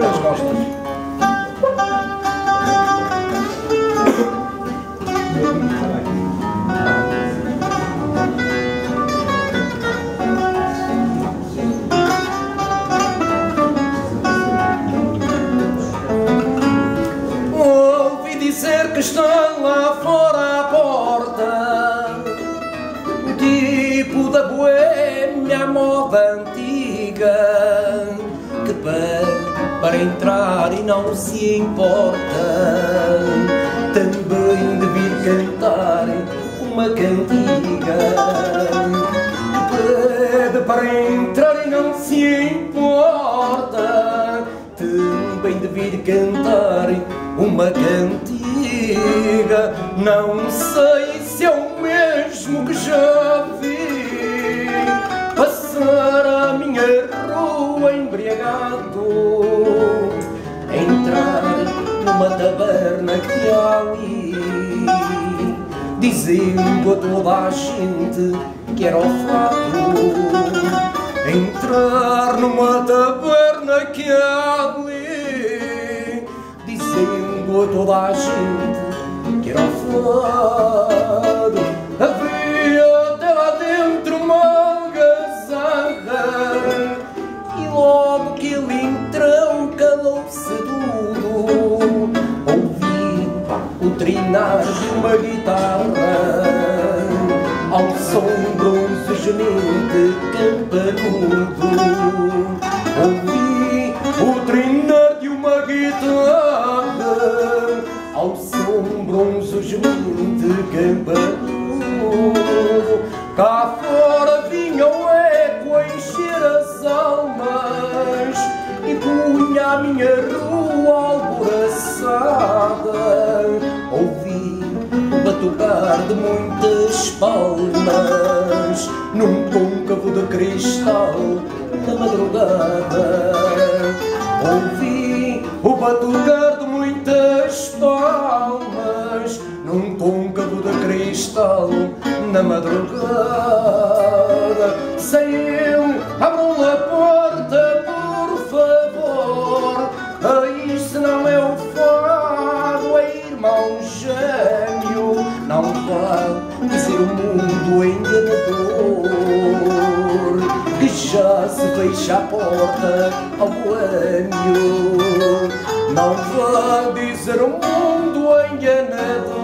As costas. Ouvi dizer que está lá fora à porta tipo da boêmia moda antiga que pede para entrar e não se importa. Também de vir cantar uma cantiga. Pede para entrar e não se importa. Também de vir cantar uma cantiga. Não sei se é o mesmo que já vi numa taberna que há ali dizendo a toda a gente que era o fado entrar numa taberna que há ali dizendo a toda a gente que era o fado de uma guitarra ao som bronze gemente campanudo ouvi o trinar de uma guitarra. Ao som bronze gemente campanudo cá fora vinha o eco a encher as almas e punha a minha rua alvoraçada batucar de muitas palmas. Num côncavo de cristal na madrugada. Ouvi o batucar de muitas palmas. Num côncavo de cristal na madrugada vai dizer o mundo enganador que já se fecha a porta ao boêmio. Não vai dizer o mundo enganador